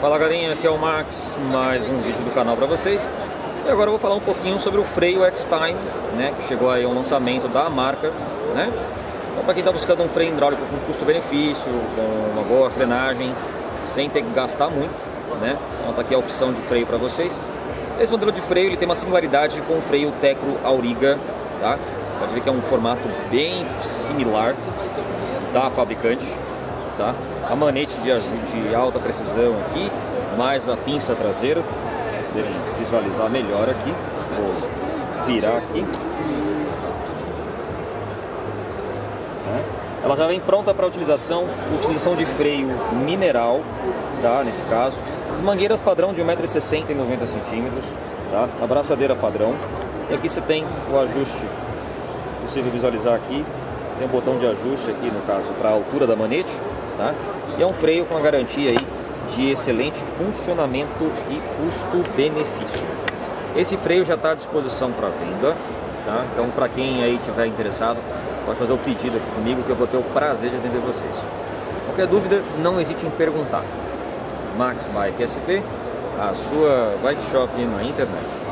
Fala galerinha, aqui é o Max, mais um vídeo do canal para vocês. E agora eu vou falar um pouquinho sobre o freio X-Time, né, que chegou aí ao lançamento da marca, né? Então para quem está buscando um freio hidráulico com custo-benefício, com uma boa frenagem, sem ter que gastar muito, né? Então tá aqui a opção de freio para vocês. Esse modelo de freio ele tem uma similaridade com o freio Tecro Auriga, tá? Você pode ver que é um formato bem similar da fabricante, tá? A manete de, de alta precisão aqui, mais a pinça traseira, poderem visualizar melhor aqui. Vou virar aqui. Né? Ela já vem pronta para utilização, utilização de freio mineral, tá? Nesse caso. As mangueiras padrão de 1,60m e 90cm, tá? A braçadeira padrão. E aqui você tem o ajuste, possível visualizar aqui, tem um botão de ajuste aqui, no caso, para a altura da manete, tá? E é um freio com a garantia aí de excelente funcionamento e custo-benefício. Esse freio já está à disposição para venda, tá? Então, para quem aí tiver interessado, pode fazer o pedido aqui comigo que eu vou ter o prazer de atender vocês. Qualquer dúvida, não hesite em perguntar. Max Bike SP, a sua bike shop na internet.